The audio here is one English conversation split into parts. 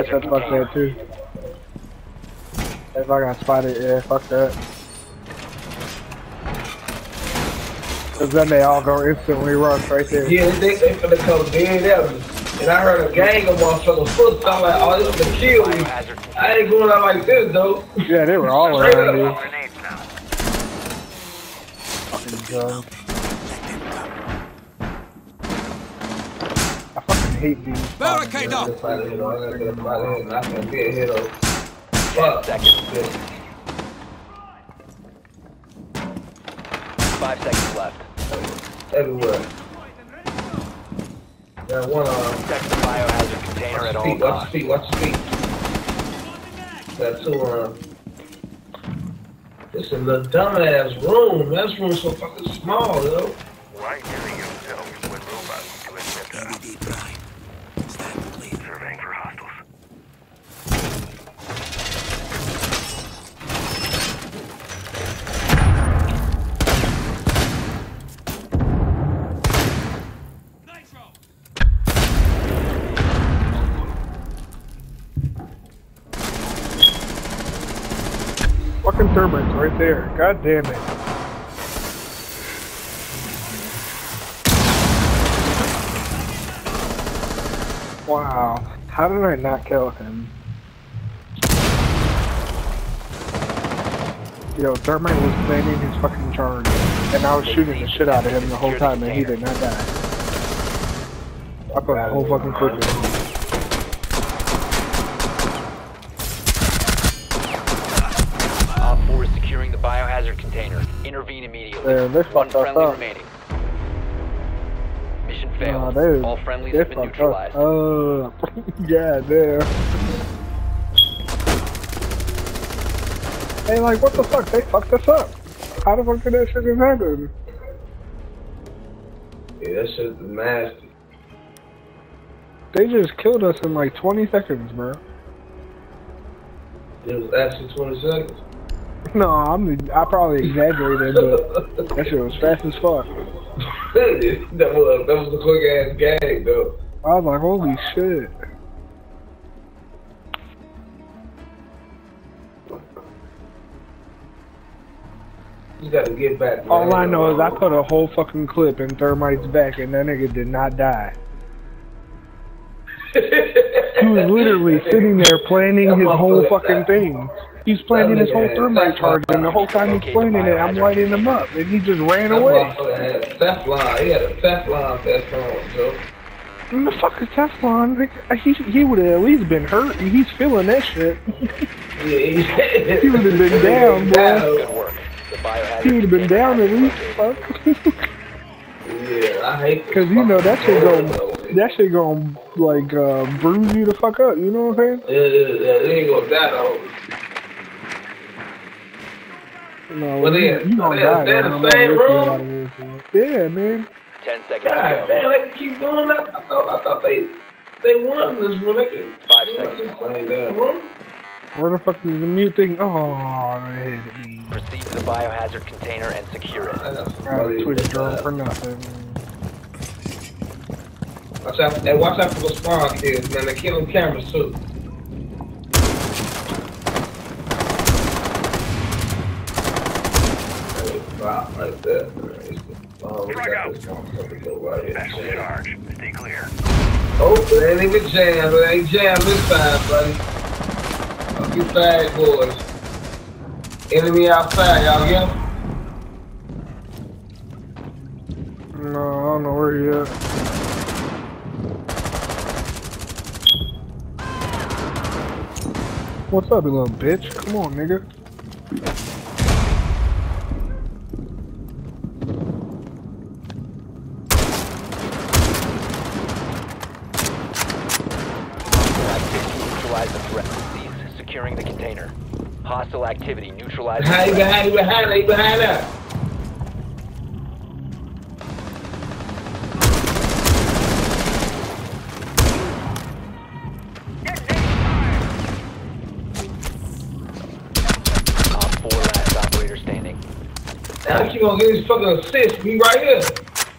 I said fuck that too. If I got spotted, yeah, fuck that. Cause then they all go instantly rush right there. Yeah, they they finna come dead at me. And I heard a gang of motherfuckers foot. I'm like, oh, this gonna kill me. I ain't going out like this though. Yeah, they were all around me. Fucking drunk. Get here though. Ten Fuck. seconds. Five seconds left. Everywhere. Got one uh, arm. Protect the biohazard container at all Feet, watch uh, costs. your feet, watch your feet. Got two arms. This is a dumbass room. This room's so fucking small, yo. Why killing yourself when robots do it better? DVD prime. Stand clear. Surveying for hostiles. Fucking Thermite's right there. God damn it. Wow. How did I not kill him? Yo, Thermite was planning his fucking charge, and I was shooting the shit out of him the whole time, and he did not die. I put a whole fucking clip in him. Op 4 is securing the biohazard container. Intervene immediately. Yeah, they One fucked us friendly up. remaining. Mission Nah, failed. they, All friendlies they have been neutralized. us uh, up. yeah, damn. Hey, like, what the fuck? They fucked us up. How the fuck did that shit just happen? Yeah, that shit's nasty. They just killed us in like 20 seconds, bro. It was actually 20 seconds. No, I'm I probably exaggerated, but that shit was fast as fuck. that was that was a quick ass gag though. I was like, holy shit. You gotta get back. Man. All I know is I put a whole fucking clip in Thermite's back, and that nigga did not die. He was literally sitting there planning his whole fucking thing. He's planning his whole thermite charge, and the whole time he's planning it, I'm lighting him up, and he just ran away. Teflon. He had a Teflon vest on, Joe. The fuck is Teflon? He, he would have at least been hurt. He's feeling that shit. He, He would've been down, boy. Good work. The biohazard He would have been down at least. Fuck. Yeah, I hate Cause you know that shit gon' that shit gon' like uh, bruise you the fuck up. You know what I'm saying? Yeah, yeah, yeah, they ain't gonna die though. No, Well, you, they- you gonna they- die. they man. the same room? a lot of this shit. Yeah, man. Ten seconds God to go. damn, they keep doing that. I thought, I thought they, they won this one. They could, Five seconds. could play that room. Where the fuck is the mute thing? Oh, they hit me. Proceed to the biohazard container and secure it. I got I somebody Twitch drone for nothing. Watch out, hey, watch out for the spawn kids, man. They kill them cameras too. Hey, Wow, like that. man. Oh, we got this motherfucker go right here. Special Jam. charge. Stay clear. Oh, it ain't even jam. It ain't jam this time, buddy. Fuck you fag boys. Enemy outside, y'all get him? No, I don't know where he at. What's up, you little bitch? Come on, nigga. Neutralize the threat. Cease securing the container. Hostile activity. Neutralize Behind you, behind you, behind you, behind that. 4 last standing. Now she gonna get his fucking assist. He right here.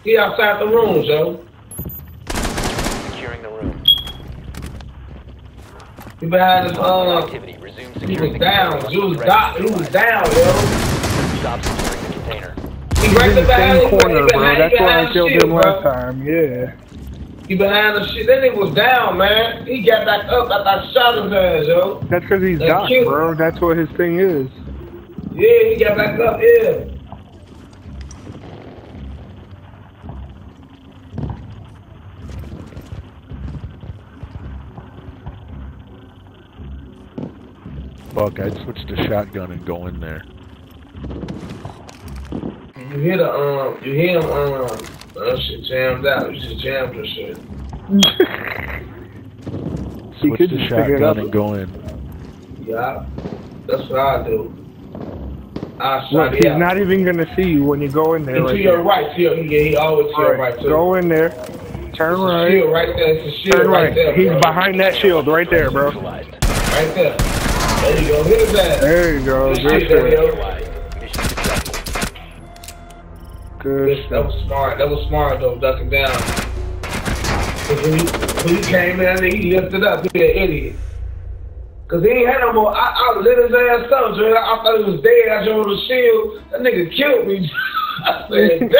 He outside the room, Joe. Securing the room. He behind his um. Activity. Resume He was down. container. He was Ready down. to He was down, yo. Stop securing the container. He He's right in the behind. same corner, bro. That's he why I killed him last time. Yeah. He behind the shit. That nigga was down, man. He got back up after I shot his ass, yo. That's because he's That's Doc, cute. bro. That's what his thing is. Yeah, he got back up, yeah. Fuck, I'd switch to shotgun and go in there. You hear the um, you hear him um, that shit jammed out. You just jammed the shit. Switch could to just pick it up. shotgun and go in. Yeah, that's what I do. I shot Look, he's out. not even gonna see you when you go in there. And to your there. right, to your, yeah, he always to your right too. Go in there. Turn It's a right. shield right there. It's a shield Turn right, right. there. He's bro. behind that shield right there, bro. Right there. There you go. Hit his ass. There you go. Good Good shit shit. yo. Neutralized. Mission That was smart. That was smart though, ducking down. 'Cause When he, when he came in, he lifted up. He an idiot. Cause he ain't had no more. I, I lit his ass up. I thought he was dead. I showed the shield. That nigga killed me. I said, damn.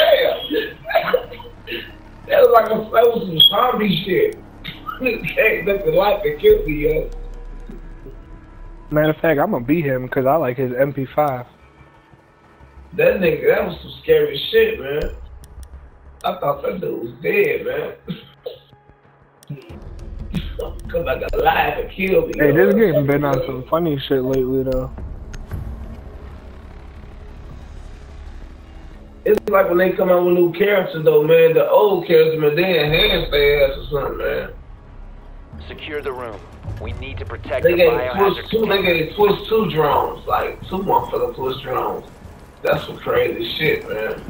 that was like a, that was some zombie shit. Nigga came back to life and killed me, yo. Matter of fact, I'm gonna beat him because I like his MP5. That nigga, that was some scary shit, man. I thought that dude was dead, man. Come back alive and kill me. Hey, this game been on some funny shit lately though. It's like when they come out with new characters, though, man. The old characters, man, they enhance their ass or something, man. Secure the room. We need to protect They the gave biohazard Twitch two, they container. gave Twitch two drones, like two motherfucking Twitch drones. That's some crazy shit, man.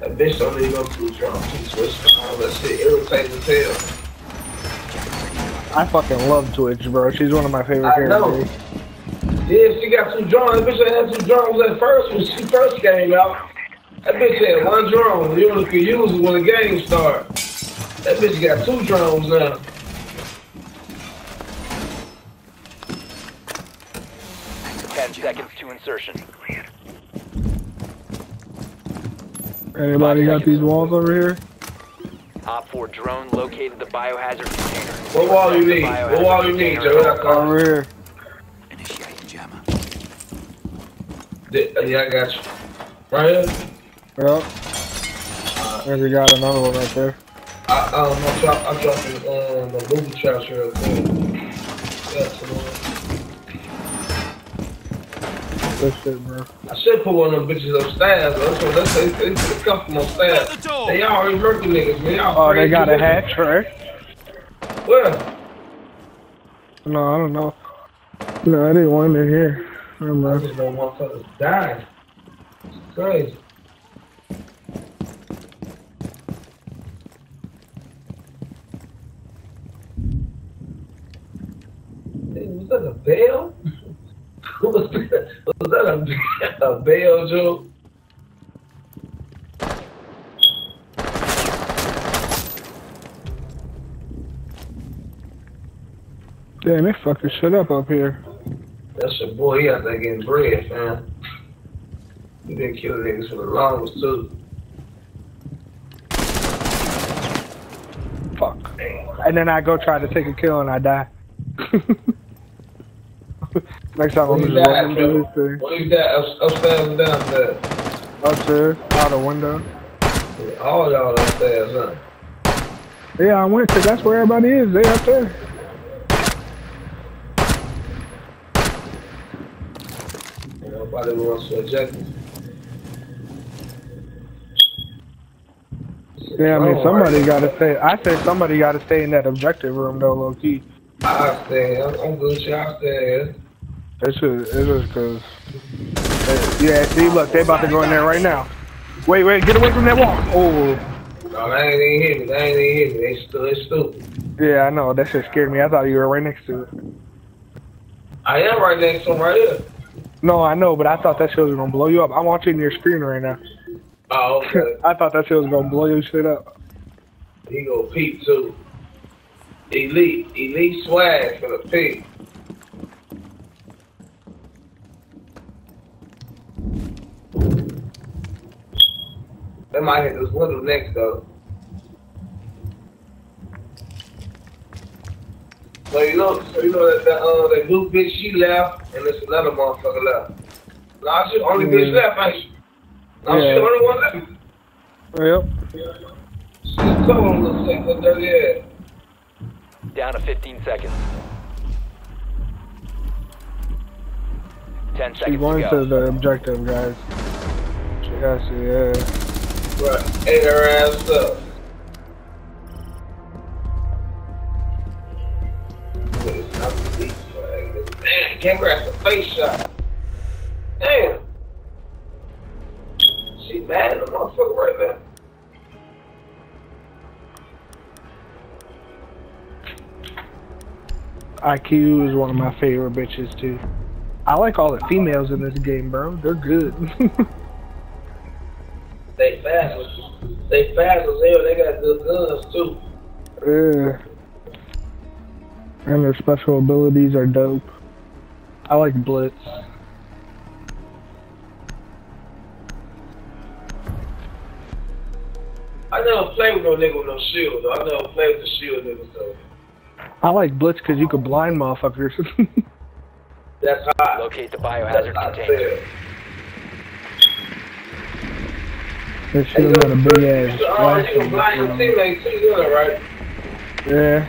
That bitch don't even know two drones, two Twitch drones. That shit irritating as hell. I fucking love Twitch, bro. She's one of my favorite I know. characters. Yeah, she got two drones. That bitch ain't had two drones at first when she first came out. That bitch had one drone. You only could use it when the game start. That bitch got two drones now. Ten seconds to insertion. Anybody got these walls over here? Op 4 drone located the biohazard container. What wall you need? What wall you need, container at Joe? all costs. Over here. Initiating jammer. Yeah, yeah, I got you. Right here? Yep. we got another one right there. I, um, I dropped, I dropped the, um, the movie trash real quick. Yeah, so, Good shit, bro. I should put one of them bitches upstairs. though. That's what that's they, they put a couple upstairs. At the door. They already working niggas, man. Y'all Oh, they got a niggas. hatch, right? Where? No, I don't know. No, I didn't want it here. Never I mind. just know motherfuckers dying. It's crazy. Hey, Was that a bell? Was, that, was that a, a bell, Joe? Damn, they fucking shit up up here. That's your boy. He out there getting bread, man. He been killing niggas for the longest, too. Fuck. And then I go try to take a kill and I die. Next time I'm just walking through this thing. Where you? Up- Upstairs and downstairs? Upstairs, out the window. All y'all upstairs, huh? Yeah, I went to. That's where everybody is. They up there. Nobody wants to eject me. Yeah, I mean Oh, somebody right. got to stay. I said somebody got to stay in that objective room though, low key. I stay. I'm, I'm good. Y'all stay. It's just, it's just cause. Yeah, see, look, they about to go in there right now. Wait, wait, get away from that wall. Oh, No, they ain't even hit me. They ain't even hit me. They still, they stupid. yeah, I know. That shit scared me. I thought you were right next to it. I am right next to him right here. No, I know, but I thought that shit was gonna blow you up. I'm watching your screen right now. Oh, okay. I thought that shit was gonna blow your shit up. he go peep too. Elite, elite swag for the pig. They might hit this window next though. So you know, so you know that that uh that blue bitch she left and there's another motherfucker left. Nah, she the only bitch left, ain't she? Nah, she the only one left. Yep. She's cold, little sick, little dirty ass. Down to 15 seconds. 10 She's seconds to going go. to the objective, guys. She has to, yeah. Right, ate her ass up. Can't grab the face shot. Damn. She mad at the motherfucker right now. IQ is one of my favorite bitches too. I like all the females in this game, bro. They're good. as- They fast as hell. They got good guns too. yeah. And their special abilities are dope. I like Blitz. I never played with no nigga with no shield though. I never played with the shield niggas though. I like Blitz because you can blind motherfuckers. That's hot. Locate the biohazard container. there. That shit got a big ass flash you can on blind your it. teammates too, you know that, right? Yeah.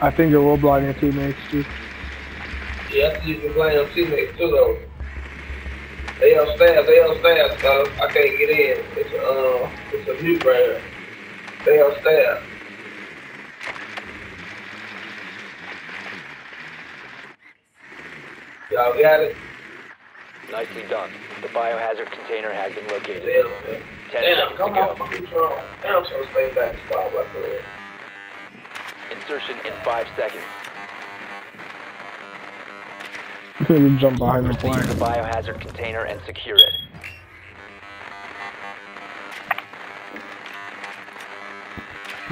I think it will blind your teammates too. Yeah, I you can blind your teammates too, though. They on staff, they on staff, so I can't get in. It's a, uh, it's a mute right here. They on staff. Y'all got it? Nicely done. The biohazard container has been located. Damn, man. 10 Damn, seconds come on, go. fucking Damn, I'm trying to stay back spot like. Insertion in 5 seconds. You jump behind the Proceed to the biohazard container and secure it.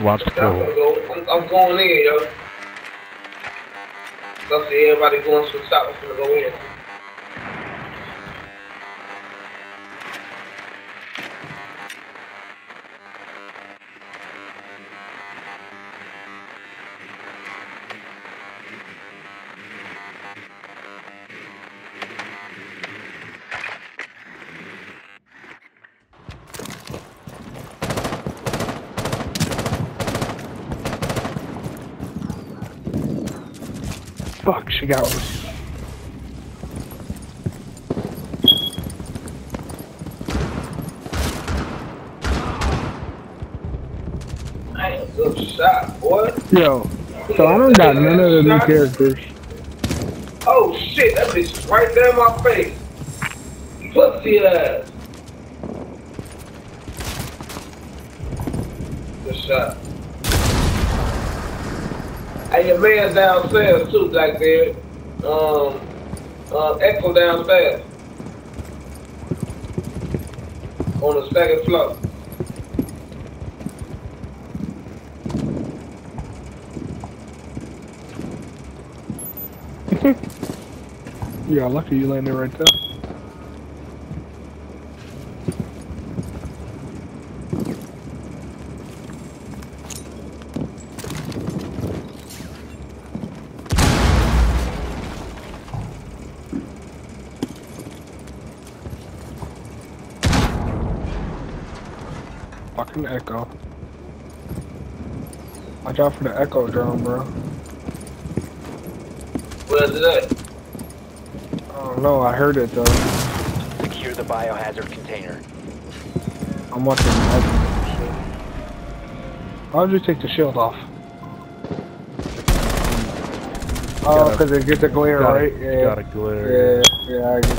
Lots of I'm, gonna go, I'm, I'm going in, yo. So I see everybody going to the top. I'm gonna go in. Me. Damn, shot, boy. Yo, so I don't got none of the new characters. Oh shit, that bitch is right there in my face. Pussy ass. Good shot. Hey, your man downstairs too, Blackbeard. Um, uh, Echo downstairs. On the second floor. Yeah, lucky you landed right there. Fucking echo. Watch out for the echo drone, bro. What is it at? I don't know, I heard it though. Secure the biohazard container. I'm watching the echo shit. Why would you take the shield off? Oh, because it gets a glare, Got right? a, Yeah. got a glare. Yeah, yeah, I, get.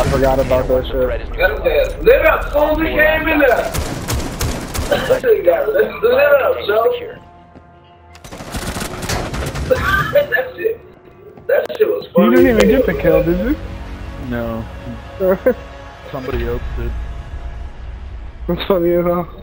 I forgot about that Once the threat shit. is Got his neutralized, up soon as he came in there. Secure. that shit, that shit was You didn't even get the kill, did you? No, somebody else did. That's funny hell.